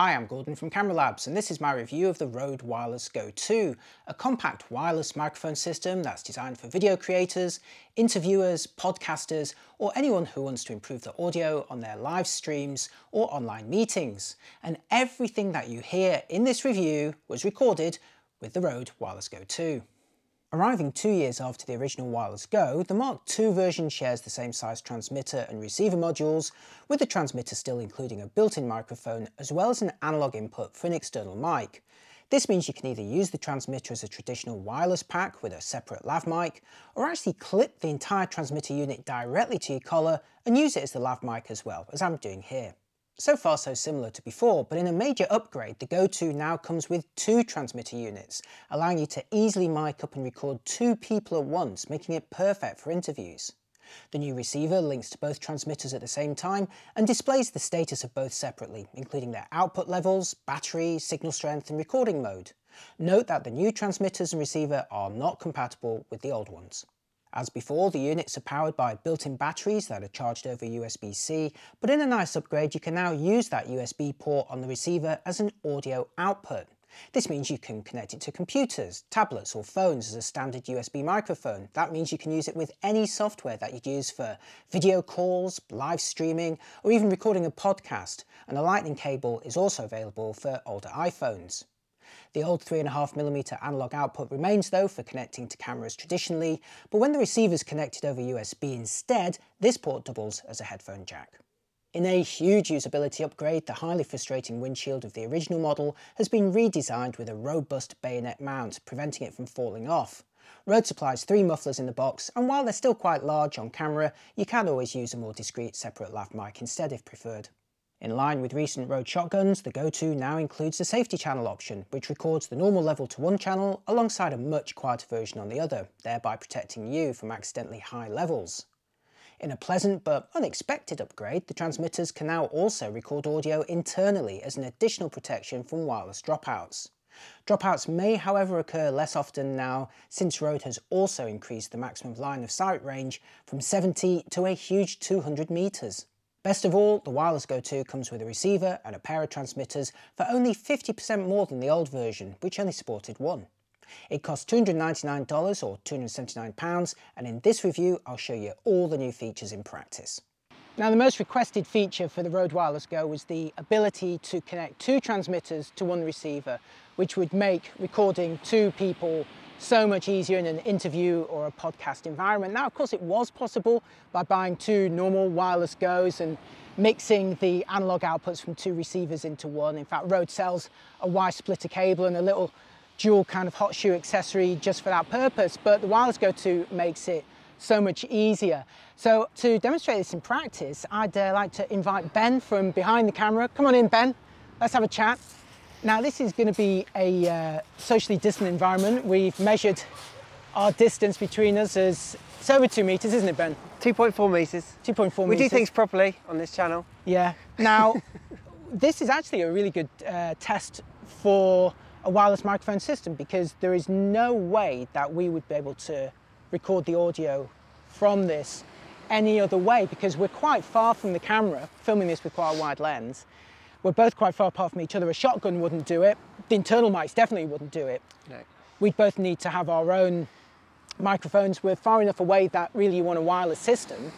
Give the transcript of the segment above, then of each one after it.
Hi, I'm Gordon from Camera Labs and this is my review of the Rode Wireless Go 2, a compact wireless microphone system that's designed for video creators, interviewers, podcasters, or anyone who wants to improve the audio on their live streams or online meetings. And everything that you hear in this review was recorded with the Rode Wireless Go 2. Arriving two years after the original Wireless Go, the Mark II version shares the same size transmitter and receiver modules, with the transmitter still including a built-in microphone as well as an analog input for an external mic. This means you can either use the transmitter as a traditional wireless pack with a separate lav mic, or actually clip the entire transmitter unit directly to your collar and use it as the lav mic as well, as I'm doing here. So far so similar to before, but in a major upgrade, the Go 2 now comes with two transmitter units, allowing you to easily mic up and record two people at once, making it perfect for interviews. The new receiver links to both transmitters at the same time and displays the status of both separately, including their output levels, battery, signal strength and recording mode. Note that the new transmitters and receiver are not compatible with the old ones. As before, the units are powered by built-in batteries that are charged over USB-C, but in a nice upgrade you can now use that USB port on the receiver as an audio output. This means you can connect it to computers, tablets or phones as a standard USB microphone. That means you can use it with any software that you'd use for video calls, live streaming, or even recording a podcast, and a lightning cable is also available for older iPhones. The old 3.5mm analog output remains though for connecting to cameras traditionally, but when the receiver is connected over USB instead, this port doubles as a headphone jack. In a huge usability upgrade, the highly frustrating windshield of the original model has been redesigned with a robust bayonet mount, preventing it from falling off. Rode supplies three mufflers in the box, and while they're still quite large on camera, you can always use a more discreet separate lav mic instead if preferred. In line with recent Rode shotguns, the Go 2 now includes the safety channel option, which records the normal level to one channel alongside a much quieter version on the other, thereby protecting you from accidentally high levels. In a pleasant but unexpected upgrade, the transmitters can now also record audio internally as an additional protection from wireless dropouts. Dropouts may however occur less often now since Rode has also increased the maximum line of sight range from 70 to a huge 200 metres. Best of all, the Wireless Go 2 comes with a receiver and a pair of transmitters for only 50% more than the old version, which only supported one. It costs $299 or £279 and in this review I'll show you all the new features in practice. Now the most requested feature for the Rode Wireless Go was the ability to connect two transmitters to one receiver, which would make recording two people so much easier in an interview or a podcast environment. Now, of course, it was possible by buying two normal wireless Goes and mixing the analog outputs from two receivers into one. In fact, Rode sells a Y splitter cable and a little dual kind of hot shoe accessory just for that purpose, but the Wireless Go 2 makes it so much easier. So to demonstrate this in practice, I'd uh, like to invite Ben from behind the camera. Come on in, Ben. Let's have a chat. Now this is going to be a uh, socially distant environment. We've measured our distance between us as it's over two metres, isn't it Ben? 2.4 metres. 2.4 metres. We do things properly on this channel. Yeah. Now, this is actually a really good uh, test for a wireless microphone system because there is no way that we would be able to record the audio from this any other way because we're quite far from the camera, filming this with quite a wide lens. We're both quite far apart from each other. A shotgun wouldn't do it. The internal mics definitely wouldn't do it. No. We'd both need to have our own microphones. We're far enough away that really you want a wireless system.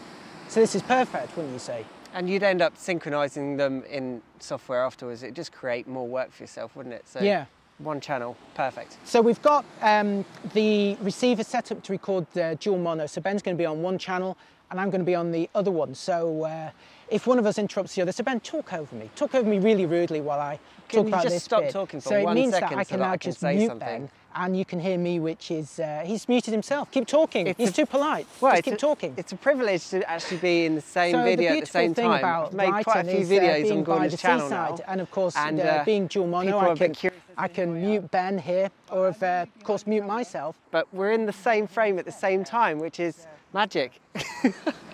So this is perfect, wouldn't you say? And you'd end up synchronizing them in software afterwards. It'd just create more work for yourself, wouldn't it? So yeah. One channel, perfect. So we've got um, the receiver set up to record uh, dual mono. So Ben's going to be on one channel and I'm going to be on the other one. So uh, if one of us interrupts the other, so Ben, talk over me. Talk over me really rudely while I can talk about this just stop bit. talking for so one it means that I can so now I can just mute something. Ben and you can hear me, which is, uh, he's muted himself. Keep talking. It's he's a, too polite. Well, just keep a, talking. It's a privilege to actually be in the same so video the at the same thing time. About I've made quite a few is, videos uh, on Gordon's channel now. And of course, and, uh, uh, being dual mono, I can, I can uh, mute Ben here, or uh, of course mute myself. But we're in the same frame at the same time, which is magic.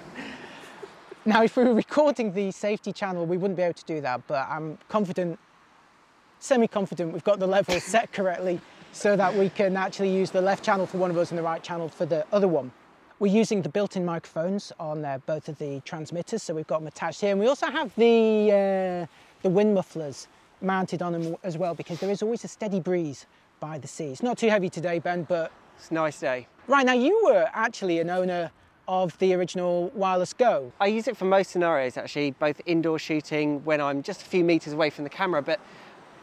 Now, if we were recording the safety channel, we wouldn't be able to do that, but I'm confident, semi-confident we've got the levels set correctly so that we can actually use the left channel for one of us and the right channel for the other one. We're using the built-in microphones on uh, both of the transmitters, so we've got them attached here. And we also have the, uh, the wind mufflers mounted on them as well because there is always a steady breeze by the sea. It's not too heavy today, Ben, but... It's a nice day. Right, now you were actually an owner of the original Wireless Go. I use it for most scenarios actually, both indoor shooting when I'm just a few meters away from the camera, but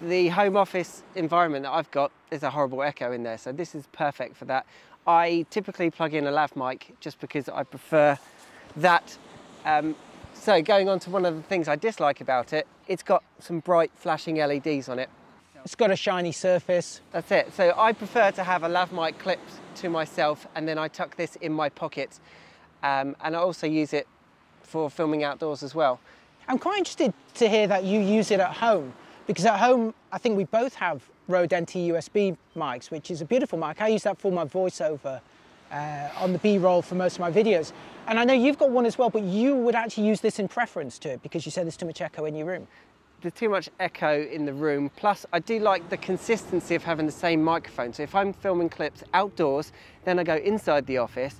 the home office environment that I've got is a horrible echo in there, so this is perfect for that. I typically plug in a lav mic just because I prefer that. Um, so going on to one of the things I dislike about it, it's got some bright flashing LEDs on it. It's got a shiny surface. That's it. So I prefer to have a lav mic clipped to myself and then I tuck this in my pocket. Um, and I also use it for filming outdoors as well. I'm quite interested to hear that you use it at home because at home I think we both have Rode NT USB mics, which is a beautiful mic. I use that for my voiceover uh, on the B-roll for most of my videos. And I know you've got one as well, but you would actually use this in preference to it because you said there's too much echo in your room. There's too much echo in the room. Plus, I do like the consistency of having the same microphone. So if I'm filming clips outdoors, then I go inside the office,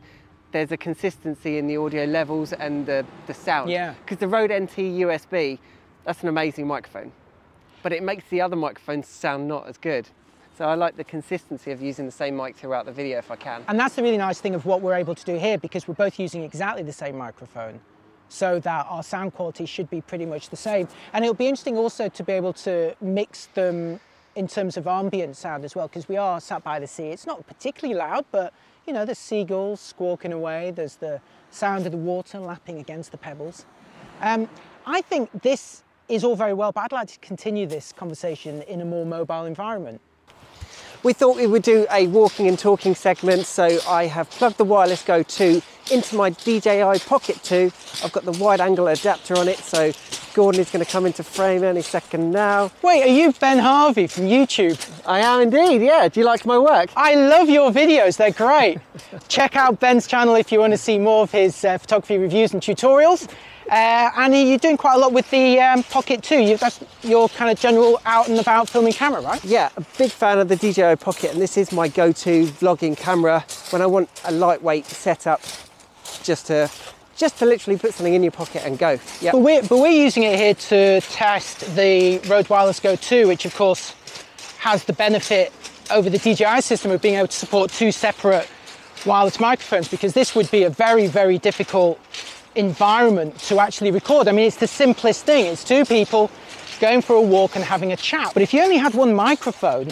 there's a consistency in the audio levels and the, the sound. Yeah. Because the Rode NT USB, that's an amazing microphone. But it makes the other microphones sound not as good. So I like the consistency of using the same mic throughout the video if I can. And that's the really nice thing of what we're able to do here because we're both using exactly the same microphone so that our sound quality should be pretty much the same. And it'll be interesting also to be able to mix them in terms of ambient sound as well because we are sat by the sea. It's not particularly loud, but you know, there's seagulls squawking away, there's the sound of the water lapping against the pebbles. Um, I think this is all very well, but I'd like to continue this conversation in a more mobile environment. We thought we would do a walking and talking segment, so I have plugged the Wireless Go 2 into my DJI Pocket 2. I've got the wide angle adapter on it, so Gordon is going to come into frame any second now. Wait, are you Ben Harvey from YouTube? I am indeed, yeah. Do you like my work? I love your videos, they're great. Check out Ben's channel if you want to see more of his uh, photography reviews and tutorials. Uh, and you're doing quite a lot with the um, Pocket 2. You, that's your kind of general out and about filming camera, right? Yeah, a big fan of the DJI Pocket, and this is my go-to vlogging camera when I want a lightweight setup, just to just to literally put something in your pocket and go. Yeah. But we're but we're using it here to test the Rode Wireless Go 2, which of course has the benefit over the DJI system of being able to support two separate wireless microphones because this would be a very very difficult environment to actually record. I mean, it's the simplest thing. It's two people going for a walk and having a chat. But if you only had one microphone,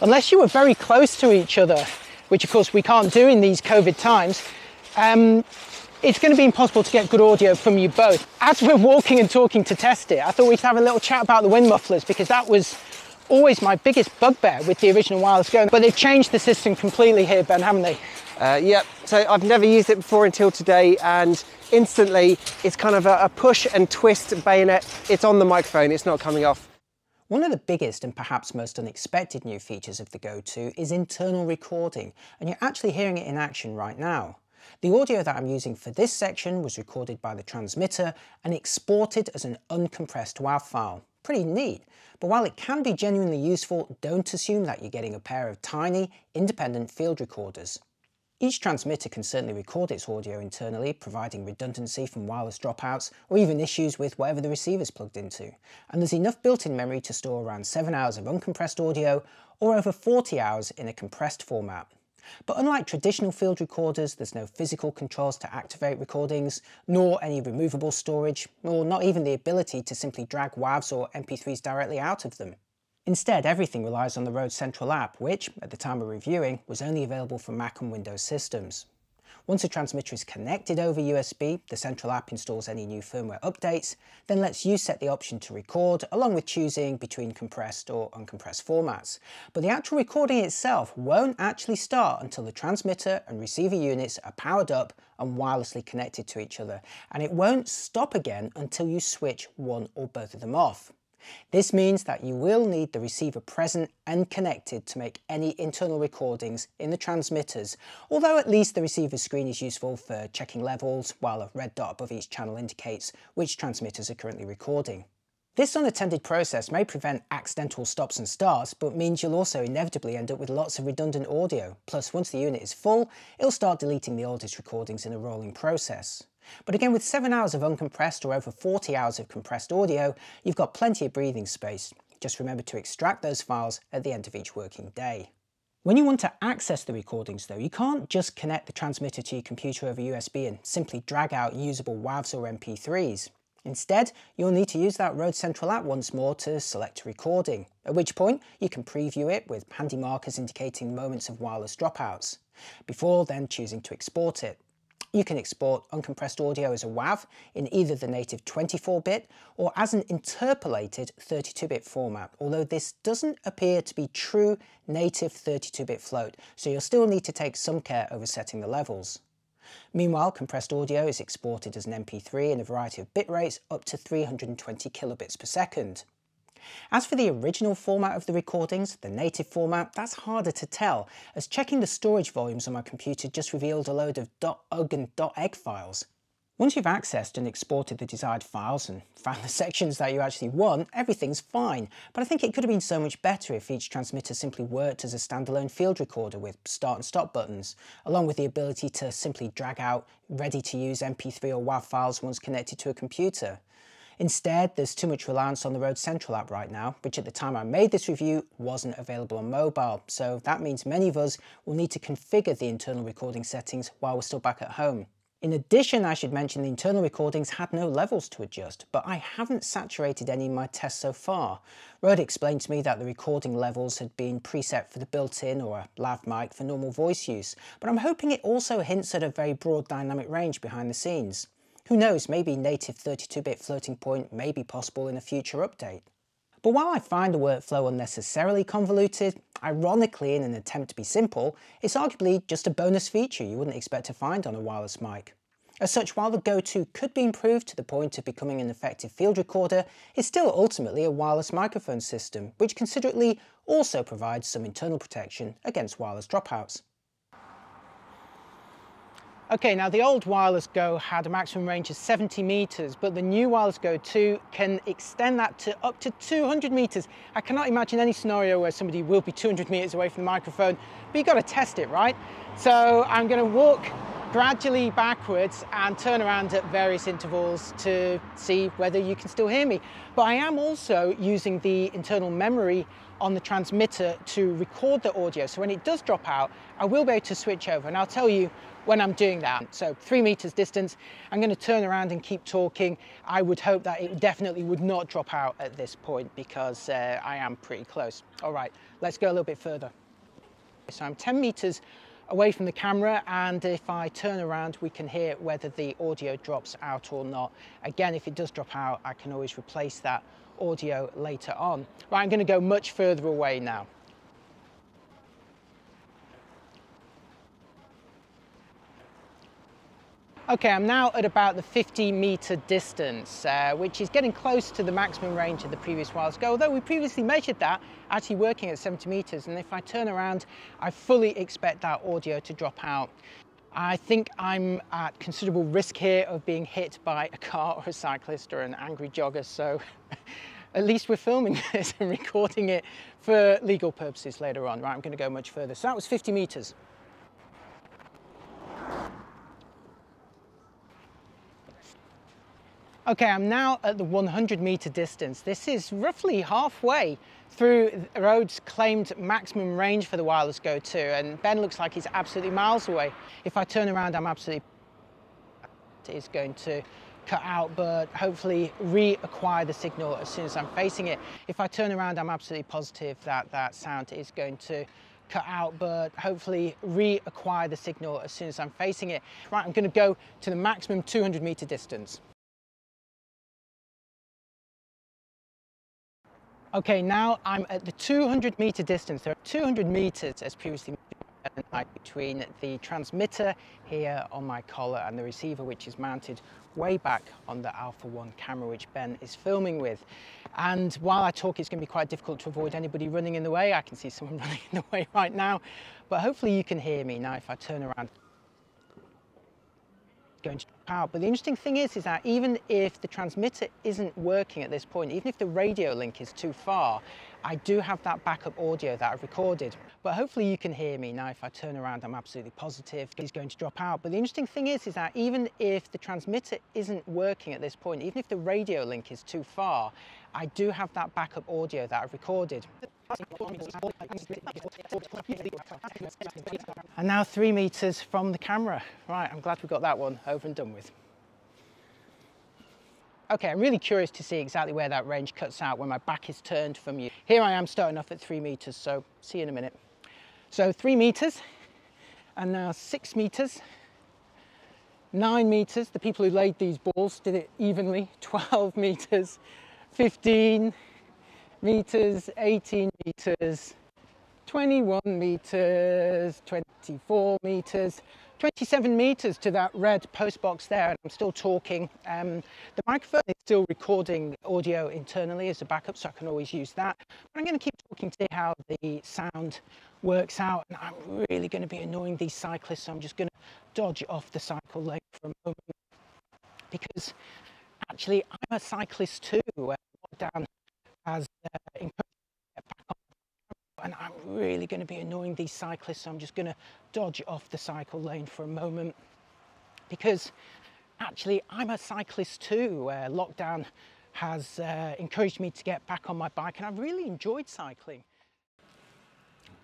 unless you were very close to each other, which of course we can't do in these COVID times, um, it's going to be impossible to get good audio from you both. As we're walking and talking to test it, I thought we'd have a little chat about the wind mufflers because that was always my biggest bugbear with the original wireless go. But they've changed the system completely here, Ben, haven't they? Uh, yep, so I've never used it before until today and instantly it's kind of a, a push and twist bayonet. It's on the microphone, it's not coming off. One of the biggest and perhaps most unexpected new features of the Go 2 is internal recording, and you're actually hearing it in action right now. The audio that I'm using for this section was recorded by the transmitter and exported as an uncompressed WAV file. Pretty neat, but while it can be genuinely useful, don't assume that you're getting a pair of tiny, independent field recorders. Each transmitter can certainly record its audio internally, providing redundancy from wireless dropouts or even issues with whatever the receiver is plugged into. And there's enough built-in memory to store around 7 hours of uncompressed audio or over 40 hours in a compressed format. But unlike traditional field recorders, there's no physical controls to activate recordings, nor any removable storage, or not even the ability to simply drag WAVs or MP3s directly out of them. Instead, everything relies on the Rode Central app, which, at the time of reviewing, was only available for Mac and Windows systems. Once a transmitter is connected over USB, the Central app installs any new firmware updates, then lets you set the option to record, along with choosing between compressed or uncompressed formats. But the actual recording itself won't actually start until the transmitter and receiver units are powered up and wirelessly connected to each other, and it won't stop again until you switch one or both of them off. This means that you will need the receiver present and connected to make any internal recordings in the transmitters, although at least the receiver screen is useful for checking levels, while a red dot above each channel indicates which transmitters are currently recording. This unattended process may prevent accidental stops and starts, but means you'll also inevitably end up with lots of redundant audio. Plus, once the unit is full, it'll start deleting the oldest recordings in a rolling process. But again, with 7 hours of uncompressed or over 40 hours of compressed audio, you've got plenty of breathing space. Just remember to extract those files at the end of each working day. When you want to access the recordings though, you can't just connect the transmitter to your computer over USB and simply drag out usable WAVs or MP3s. Instead, you'll need to use that Rode Central app once more to select a recording, at which point you can preview it with handy markers indicating moments of wireless dropouts, before then choosing to export it. You can export uncompressed audio as a WAV in either the native 24-bit or as an interpolated 32-bit format, although this doesn't appear to be true native 32-bit float, so you'll still need to take some care over setting the levels. Meanwhile, compressed audio is exported as an MP3 in a variety of bit rates up to 320 kilobits per second. As for the original format of the recordings, the native format, that's harder to tell, as checking the storage volumes on my computer just revealed a load of .ug and .egg files. Once you've accessed and exported the desired files and found the sections that you actually want, everything's fine. But I think it could have been so much better if each transmitter simply worked as a standalone field recorder with start and stop buttons, along with the ability to simply drag out ready-to-use MP3 or WAV files once connected to a computer. Instead, there's too much reliance on the Rode Central app right now, which at the time I made this review wasn't available on mobile, so that means many of us will need to configure the internal recording settings while we're still back at home. In addition, I should mention the internal recordings had no levels to adjust, but I haven't saturated any in my tests so far. Rode explained to me that the recording levels had been preset for the built-in or a lav mic for normal voice use, but I'm hoping it also hints at a very broad dynamic range behind the scenes. Who knows, maybe native 32-bit floating point may be possible in a future update. But while I find the workflow unnecessarily convoluted, ironically in an attempt to be simple, it's arguably just a bonus feature you wouldn't expect to find on a wireless mic. As such, while the Go 2 could be improved to the point of becoming an effective field recorder, it's still ultimately a wireless microphone system, which considerately also provides some internal protection against wireless dropouts. Okay, now the old Wireless Go had a maximum range of 70 meters, but the new Wireless Go 2 can extend that to up to 200 meters. I cannot imagine any scenario where somebody will be 200 meters away from the microphone, but you've got to test it, right? So I'm going to walk gradually backwards and turn around at various intervals to see whether you can still hear me. But I am also using the internal memory on the transmitter to record the audio. So when it does drop out, I will be able to switch over and I'll tell you when I'm doing that. So three meters distance, I'm gonna turn around and keep talking. I would hope that it definitely would not drop out at this point because uh, I am pretty close. All right, let's go a little bit further. So I'm 10 meters away from the camera and if I turn around we can hear whether the audio drops out or not. Again, if it does drop out, I can always replace that audio later on. Right, I'm going to go much further away now. Okay, I'm now at about the 50 meter distance, uh, which is getting close to the maximum range of the previous Wireless Go, although we previously measured that actually working at 70 meters. And if I turn around, I fully expect that audio to drop out. I think I'm at considerable risk here of being hit by a car or a cyclist or an angry jogger. So at least we're filming this and recording it for legal purposes later on. Right, I'm gonna go much further. So that was 50 meters. Okay, I'm now at the 100 meter distance. This is roughly halfway through Rode's claimed maximum range for the Wireless Go 2, and Ben looks like he's absolutely miles away. If I turn around, I'm absolutely is going to cut out, but hopefully reacquire the signal as soon as I'm facing it. If I turn around, I'm absolutely positive that that sound is going to cut out, but hopefully reacquire the signal as soon as I'm facing it. Right, I'm gonna go to the maximum 200 meter distance. Okay, now I'm at the 200 meter distance. There are 200 meters as previously mentioned, uh, between the transmitter here on my collar and the receiver which is mounted way back on the Alpha 1 camera which Ben is filming with. And while I talk it's going to be quite difficult to avoid anybody running in the way. I can see someone running in the way right now, but hopefully you can hear me now if I turn around. Going to out. But the interesting thing is, is that even if the transmitter isn't working at this point, even if the radio link is too far, I do have that backup audio that I've recorded. But hopefully you can hear me. Now, if I turn around, I'm absolutely positive he's going to drop out. But the interesting thing is, is that even if the transmitter isn't working at this point, even if the radio link is too far, I do have that backup audio that I've recorded. And now three meters from the camera. Right, I'm glad we got that one over and done with. Okay, I'm really curious to see exactly where that range cuts out when my back is turned from you. Here I am starting off at three meters, so see you in a minute. So three meters, and now six meters, nine meters. The people who laid these balls did it evenly, 12 meters, 15 meters, 18 meters, 21 meters, 24 meters, 27 meters to that red post box there and I'm still talking. Um, the microphone is still recording audio internally as a backup so I can always use that. But I'm going to keep talking to see how the sound works out and I'm really going to be annoying these cyclists so I'm just going to dodge off the cycle lane for a moment because actually I'm a cyclist too. Uh, lockdown has uh, and I'm really going to be annoying these cyclists so I'm just going to dodge off the cycle lane for a moment because actually I'm a cyclist too. Uh, lockdown has uh, encouraged me to get back on my bike and I've really enjoyed cycling.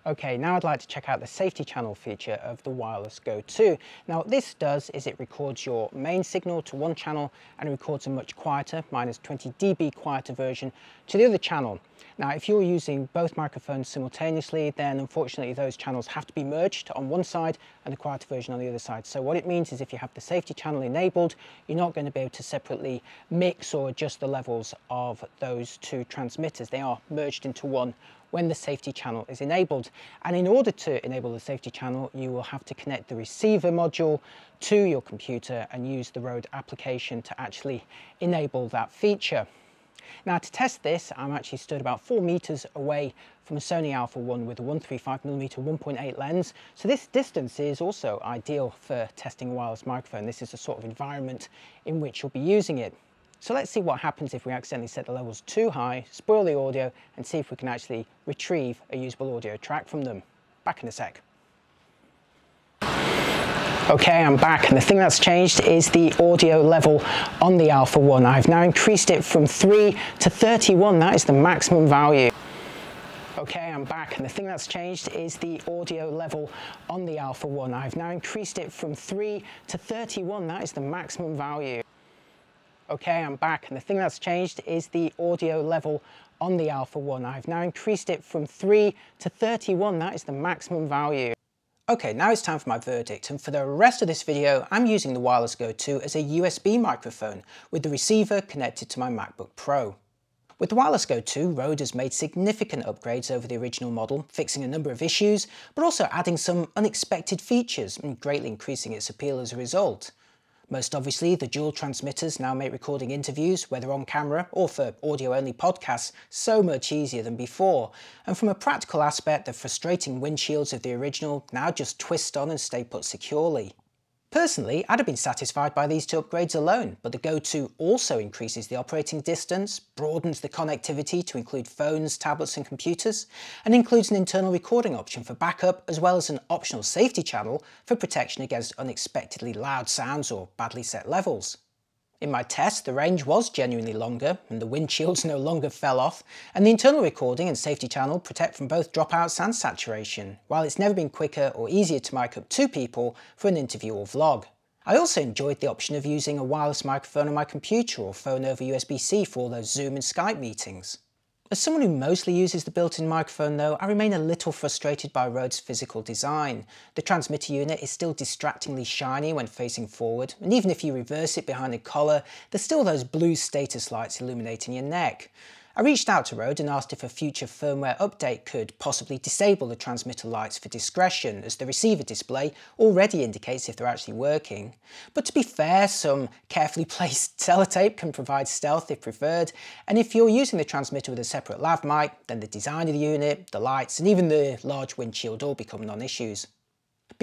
Okay, now I'd like to check out the safety channel feature of the Wireless Go 2. Now what this does is it records your main signal to one channel and records a much quieter, minus 20 dB quieter version to the other channel. Now if you're using both microphones simultaneously then unfortunately those channels have to be merged on one side and the quieter version on the other side. So what it means is if you have the safety channel enabled you're not going to be able to separately mix or adjust the levels of those two transmitters. They are merged into one when the safety channel is enabled. And in order to enable the safety channel, you will have to connect the receiver module to your computer and use the Rode application to actually enable that feature. Now to test this, I'm actually stood about four meters away from a Sony Alpha 1 with a 135mm 1.8 lens. So this distance is also ideal for testing a wireless microphone. This is the sort of environment in which you'll be using it. So let's see what happens if we accidentally set the levels too high, spoil the audio, and see if we can actually retrieve a usable audio track from them. Back in a sec. Okay, I'm back, and the thing that's changed is the audio level on the Alpha 1. I've now increased it from 3 to 31, that is the maximum value. Okay, I'm back, and the thing that's changed is the audio level on the Alpha 1. I've now increased it from 3 to 31, that is the maximum value. Okay, I'm back, and the thing that's changed is the audio level on the Alpha 1. I've now increased it from 3 to 31, that is the maximum value. Okay, now it's time for my verdict, and for the rest of this video, I'm using the Wireless Go 2 as a USB microphone, with the receiver connected to my MacBook Pro. With the Wireless Go 2, Rode has made significant upgrades over the original model, fixing a number of issues, but also adding some unexpected features and greatly increasing its appeal as a result. Most obviously, the dual transmitters now make recording interviews, whether on camera or for audio-only podcasts, so much easier than before. And from a practical aspect, the frustrating windshields of the original now just twist on and stay put securely. Personally, I'd have been satisfied by these two upgrades alone, but the Go 2 also increases the operating distance, broadens the connectivity to include phones, tablets and computers, and includes an internal recording option for backup, as well as an optional safety channel for protection against unexpectedly loud sounds or badly set levels. In my test, the range was genuinely longer, and the windshields no longer fell off, and the internal recording and safety channel protect from both dropouts and saturation, while it's never been quicker or easier to mic up two people for an interview or vlog. I also enjoyed the option of using a wireless microphone on my computer or phone over USB-C for all those Zoom and Skype meetings. As someone who mostly uses the built-in microphone though, I remain a little frustrated by Rode's physical design. The transmitter unit is still distractingly shiny when facing forward, and even if you reverse it behind the collar, there's still those blue status lights illuminating your neck. I reached out to Rode and asked if a future firmware update could possibly disable the transmitter lights for discretion, as the receiver display already indicates if they're actually working. But to be fair, some carefully placed sellotape can provide stealth if preferred, and if you're using the transmitter with a separate lav mic, then the design of the unit, the lights, and even the large windshield all become non-issues.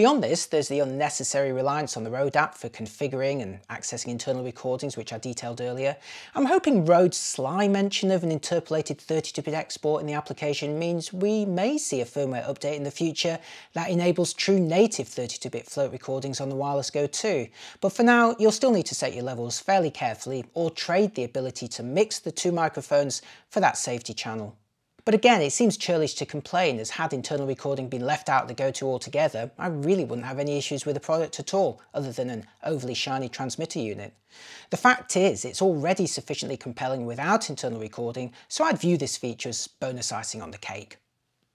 Beyond this, there's the unnecessary reliance on the Rode app for configuring and accessing internal recordings, which I detailed earlier. I'm hoping Rode's sly mention of an interpolated 32-bit export in the application means we may see a firmware update in the future that enables true native 32-bit float recordings on the Wireless Go 2. But for now, you'll still need to set your levels fairly carefully or trade the ability to mix the two microphones for that safety channel. But again, it seems churlish to complain as had internal recording been left out of the Go 2 altogether, I really wouldn't have any issues with the product at all, other than an overly shiny transmitter unit. The fact is, it's already sufficiently compelling without internal recording, so I'd view this feature as bonus icing on the cake.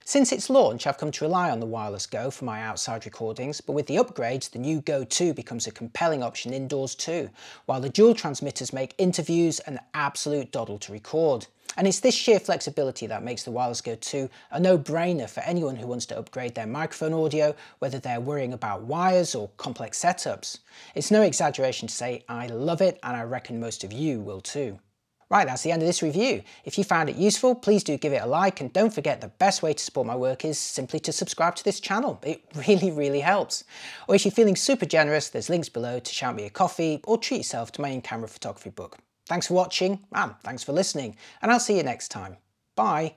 Since its launch, I've come to rely on the Wireless Go for my outside recordings, but with the upgrades, the new Go 2 becomes a compelling option indoors too, while the dual transmitters make interviews an absolute doddle to record. And it's this sheer flexibility that makes the Wireless Go 2 a no-brainer for anyone who wants to upgrade their microphone audio, whether they're worrying about wires or complex setups. It's no exaggeration to say I love it, and I reckon most of you will too. Right, that's the end of this review. If you found it useful, please do give it a like and don't forget the best way to support my work is simply to subscribe to this channel. It really, really helps. Or if you're feeling super generous, there's links below to shout me a coffee or treat yourself to my in-camera photography book. Thanks for watching and thanks for listening and I'll see you next time. Bye.